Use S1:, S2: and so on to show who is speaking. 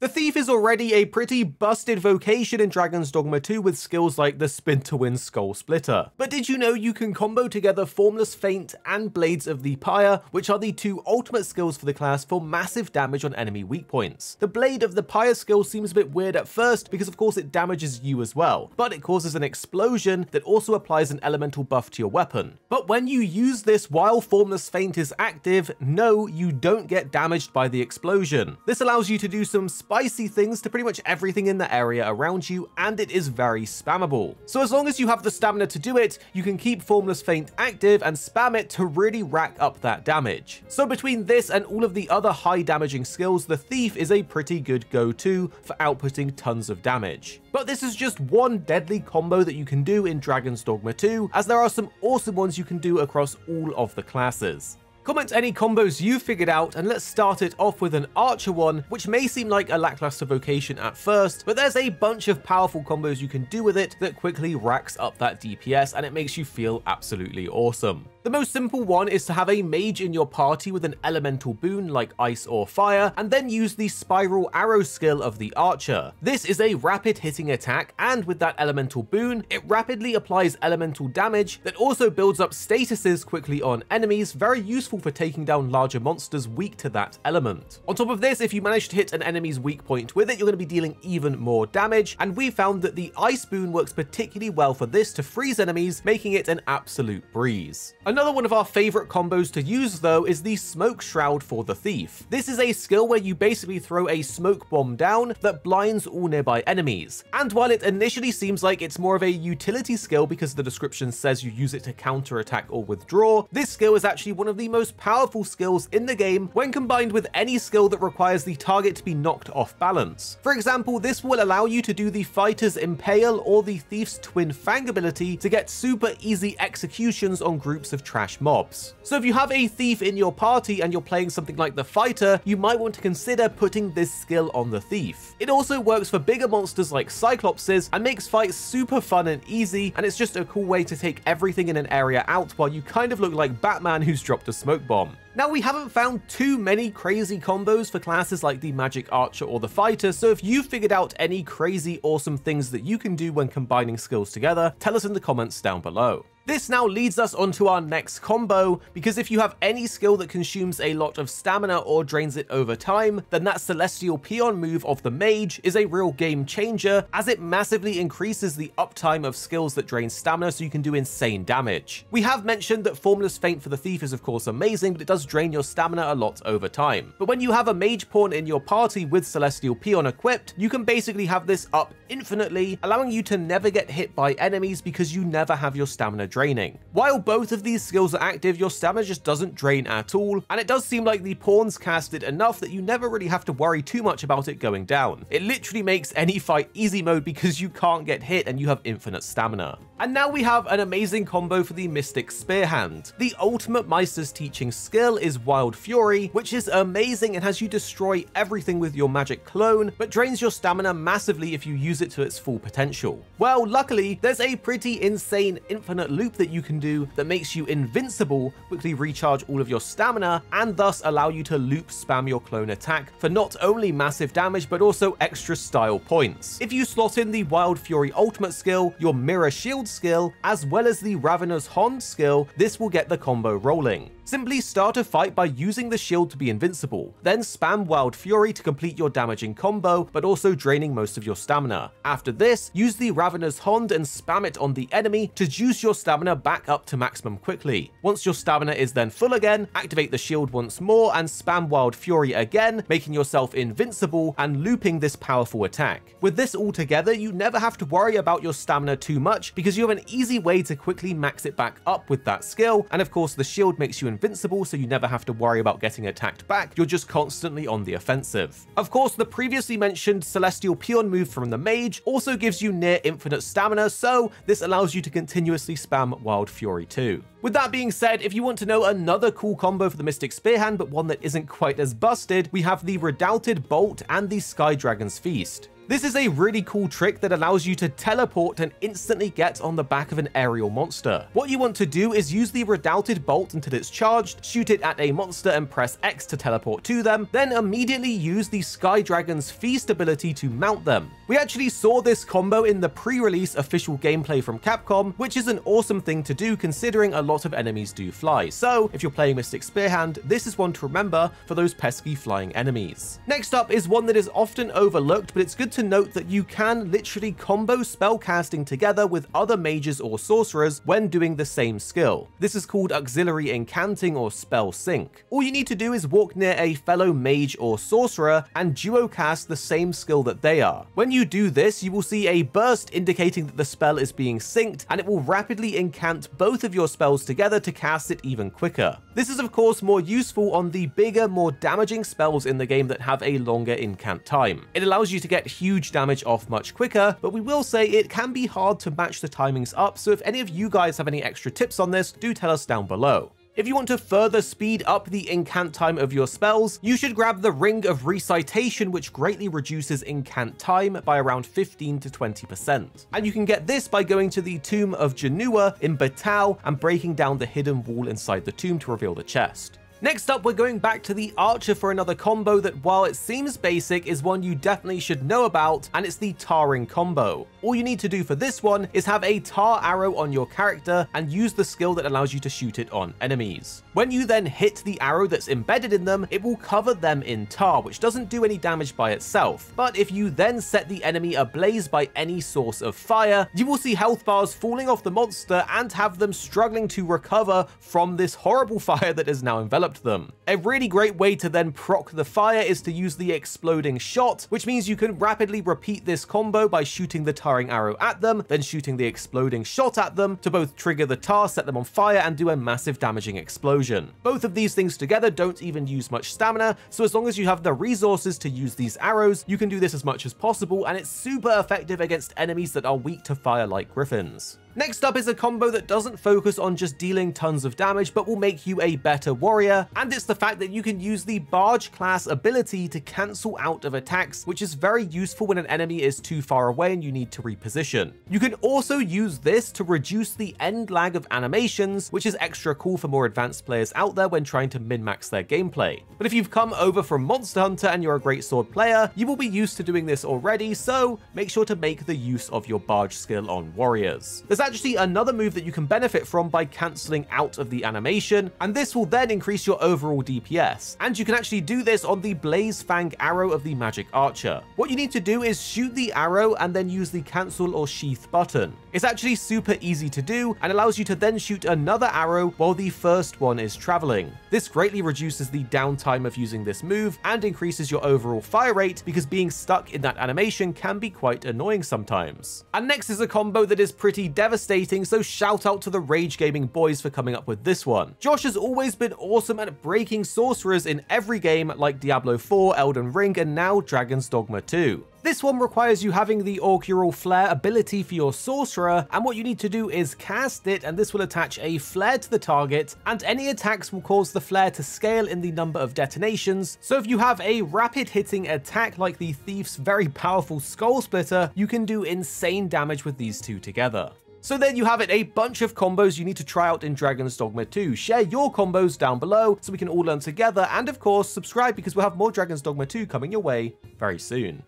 S1: The Thief is already a pretty busted vocation in Dragon's Dogma 2 with skills like the Spin to Win Skull Splitter. But did you know you can combo together Formless Feint and Blades of the Pyre, which are the two ultimate skills for the class for massive damage on enemy weak points. The Blade of the Pyre skill seems a bit weird at first because of course it damages you as well, but it causes an explosion that also applies an elemental buff to your weapon. But when you use this while Formless Feint is active, no, you don't get damaged by the explosion. This allows you to do some spicy things to pretty much everything in the area around you, and it is very spammable. So as long as you have the stamina to do it, you can keep Formless Feint active and spam it to really rack up that damage. So between this and all of the other high damaging skills, the Thief is a pretty good go-to for outputting tons of damage. But this is just one deadly combo that you can do in Dragon's Dogma 2, as there are some awesome ones you can do across all of the classes. Comment any combos you've figured out and let's start it off with an archer one, which may seem like a lackluster vocation at first, but there's a bunch of powerful combos you can do with it that quickly racks up that DPS and it makes you feel absolutely awesome. The most simple one is to have a mage in your party with an elemental boon like ice or fire, and then use the spiral arrow skill of the archer. This is a rapid hitting attack, and with that elemental boon, it rapidly applies elemental damage that also builds up statuses quickly on enemies, very useful for taking down larger monsters weak to that element. On top of this, if you manage to hit an enemy's weak point with it, you're going to be dealing even more damage, and we found that the ice boon works particularly well for this to freeze enemies, making it an absolute breeze. Another one of our favorite combos to use though is the Smoke Shroud for the Thief. This is a skill where you basically throw a smoke bomb down that blinds all nearby enemies. And while it initially seems like it's more of a utility skill because the description says you use it to counterattack or withdraw, this skill is actually one of the most powerful skills in the game when combined with any skill that requires the target to be knocked off balance. For example, this will allow you to do the Fighter's Impale or the Thief's Twin Fang ability to get super easy executions on groups of of trash mobs. So if you have a thief in your party and you're playing something like the fighter, you might want to consider putting this skill on the thief. It also works for bigger monsters like cyclopses and makes fights super fun and easy, and it's just a cool way to take everything in an area out while you kind of look like Batman who's dropped a smoke bomb. Now, we haven't found too many crazy combos for classes like the Magick Archer or the Fighter, so if you've figured out any crazy awesome things that you can do when combining skills together, tell us in the comments down below. This now leads us onto our next combo, because if you have any skill that consumes a lot of stamina or drains it over time, then that Celestial Paean move of the Mage is a real game changer, as it massively increases the uptime of skills that drain stamina so you can do insane damage. We have mentioned that Formless Feint for the Thief is of course amazing, but it does drain your stamina a lot over time. But when you have a Mage Pawn in your party with Celestial Paean equipped, you can basically have this up infinitely, allowing you to never get hit by enemies because you never have your stamina draining. While both of these skills are active, your stamina just doesn't drain at all, and it does seem like the pawns cast it enough that you never really have to worry too much about it going down. It literally makes any fight easy mode because you can't get hit and you have infinite stamina. And now we have an amazing combo for the Mystic Spearhand. The ultimate Maister's teaching skill is Wild Fury, which is amazing and has you destroy everything with your magic clone, but drains your stamina massively if you use it to its full potential. Well, luckily, there's a pretty insane infinite loop that you can do that makes you invincible, quickly recharge all of your stamina, and thus allow you to loop spam your clone attack for not only massive damage, but also extra style points. If you slot in the Wild Fury ultimate skill, your Mirror Shield skill, as well as the Ravenous Hound skill, this will get the combo rolling. Simply start a fight by using the shield to be invincible, then spam Wild Fury to complete your damaging combo, but also draining most of your stamina. After this, use the Ravenous Hound and spam it on the enemy to juice your stamina back up to maximum quickly. Once your stamina is then full again, activate the shield once more and spam Wild Fury again, making yourself invincible and looping this powerful attack. With this all together, you never have to worry about your stamina too much because you have an easy way to quickly max it back up with that skill, and of course the shield makes you invincible so you never have to worry about getting attacked back, you're just constantly on the offensive. Of course, the previously mentioned Celestial Paean move from the Mage also gives you near infinite stamina, so this allows you to continuously spam Wild Fury too. With that being said, if you want to know another cool combo for the Mystic Spearhand, but one that isn't quite as busted, we have the Redoubted Bolt and the Sky Dragon's Feast. This is a really cool trick that allows you to teleport and instantly get on the back of an aerial monster. What you want to do is use the redoubted bolt until it's charged, shoot it at a monster and press X to teleport to them, then immediately use the Sky Dragon's Feast ability to mount them. We actually saw this combo in the pre-release official gameplay from Capcom, which is an awesome thing to do considering a lot of enemies do fly. So if you're playing Mystic Spearhand, this is one to remember for those pesky flying enemies. Next up is one that is often overlooked, but it's good to note that you can literally combo spellcasting together with other mages or sorcerers when doing the same skill. This is called auxiliary incanting or spell sync. All you need to do is walk near a fellow mage or sorcerer and duo cast the same skill that they are. When you do this, you will see a burst indicating that the spell is being synced and it will rapidly incant both of your spells together to cast it even quicker. This is of course more useful on the bigger, more damaging spells in the game that have a longer incant time. It allows you to get huge damage off much quicker, but we will say it can be hard to match the timings up, so if any of you guys have any extra tips on this, do tell us down below. If you want to further speed up the incant time of your spells, you should grab the Ring of Recitation, which greatly reduces incant time by around 15 to 20%. And you can get this by going to the Tomb of Jenua in Battahl and breaking down the hidden wall inside the tomb to reveal the chest. Next up, we're going back to the Archer for another combo that, while it seems basic, is one you definitely should know about, and it's the Tarring combo. All you need to do for this one is have a tar arrow on your character and use the skill that allows you to shoot it on enemies. When you then hit the arrow that's embedded in them, it will cover them in tar, which doesn't do any damage by itself. But if you then set the enemy ablaze by any source of fire, you will see health bars falling off the monster and have them struggling to recover from this horrible fire that has now enveloped them. A really great way to then proc the fire is to use the exploding shot, which means you can rapidly repeat this combo by shooting the tarring arrow at them, then shooting the exploding shot at them to both trigger the tar, set them on fire, and do a massive damaging explosion. Both of these things together don't even use much stamina, so as long as you have the resources to use these arrows, you can do this as much as possible, and it's super effective against enemies that are weak to fire like griffins. Next up is a combo that doesn't focus on just dealing tons of damage, but will make you a better warrior, and it's the fact that you can use the Barge class ability to cancel out of attacks, which is very useful when an enemy is too far away and you need to reposition. You can also use this to reduce the end lag of animations, which is extra cool for more advanced players out there when trying to min-max their gameplay. But if you've come over from Monster Hunter and you're a great sword player, you will be used to doing this already, so make sure to make the use of your Barge skill on warriors. There's there's actually another move that you can benefit from by cancelling out of the animation, and this will then increase your overall DPS. And you can actually do this on the Blaze Fang arrow of the Magick Archer. What you need to do is shoot the arrow and then use the cancel or sheath button. It's actually super easy to do and allows you to then shoot another arrow while the first one is traveling. This greatly reduces the downtime of using this move and increases your overall fire rate because being stuck in that animation can be quite annoying sometimes. And next is a combo that is pretty devastating devastating, so shout out to the Rage Gaming boys for coming up with this one. Josh has always been awesome at breaking sorcerers in every game like Diablo 4, Elden Ring, and now Dragon's Dogma 2. This one requires you having the Augural Flare ability for your Sorcerer, and what you need to do is cast it, and this will attach a flare to the target, and any attacks will cause the flare to scale in the number of detonations. So if you have a rapid hitting attack like the Thief's very powerful Skull Splitter, you can do insane damage with these two together. So there you have it, a bunch of combos you need to try out in Dragon's Dogma 2. Share your combos down below so we can all learn together, and of course, subscribe because we'll have more Dragon's Dogma 2 coming your way very soon.